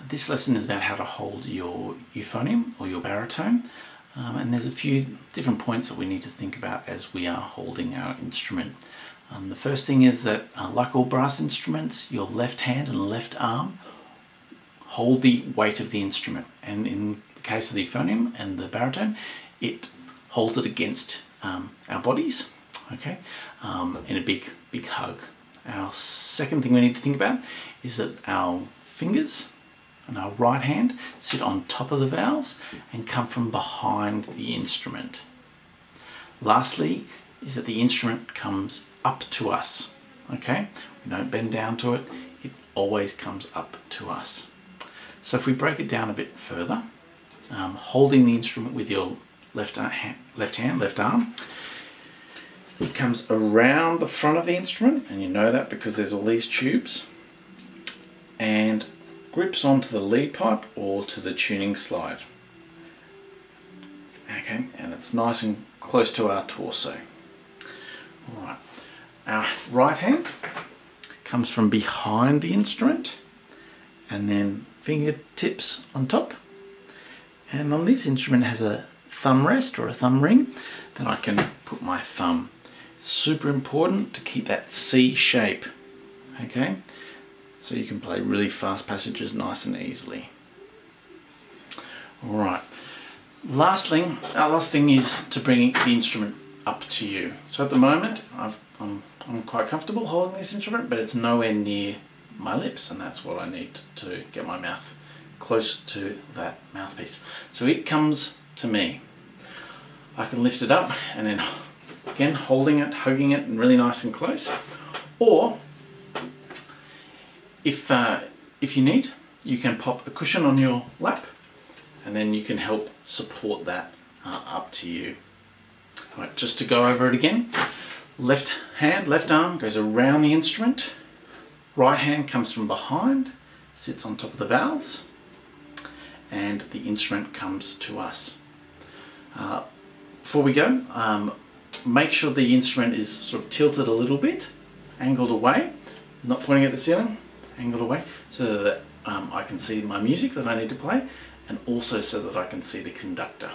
This lesson is about how to hold your euphonium or your baritone. Um, and there's a few different points that we need to think about as we are holding our instrument. Um, the first thing is that, uh, like all brass instruments, your left hand and left arm hold the weight of the instrument. And in the case of the euphonium and the baritone, it holds it against um, our bodies, okay, um, in a big, big hug. Our second thing we need to think about is that our fingers and our right hand sit on top of the valves and come from behind the instrument. Lastly is that the instrument comes up to us, okay? We don't bend down to it, it always comes up to us. So if we break it down a bit further, um, holding the instrument with your left, hand, left hand, left arm, it comes around the front of the instrument, and you know that because there's all these tubes, and grips onto the lead pipe or to the tuning slide. Okay, and it's nice and close to our torso. Alright, our right hand comes from behind the instrument, and then fingertips on top. And on this instrument has a thumb rest or a thumb ring that I can put my thumb super important to keep that C shape, okay? So you can play really fast passages nice and easily. All right. last thing, our last thing is to bring the instrument up to you. So at the moment, i am I'm quite comfortable holding this instrument, but it's nowhere near my lips, and that's what I need to get my mouth close to that mouthpiece. So it comes to me. I can lift it up and then Again, holding it, hugging it, and really nice and close. Or, if, uh, if you need, you can pop a cushion on your lap and then you can help support that uh, up to you. All right, just to go over it again. Left hand, left arm goes around the instrument. Right hand comes from behind, sits on top of the valves, and the instrument comes to us. Uh, before we go, um, make sure the instrument is sort of tilted a little bit, angled away, not pointing at the ceiling, angled away, so that um, I can see my music that I need to play, and also so that I can see the conductor.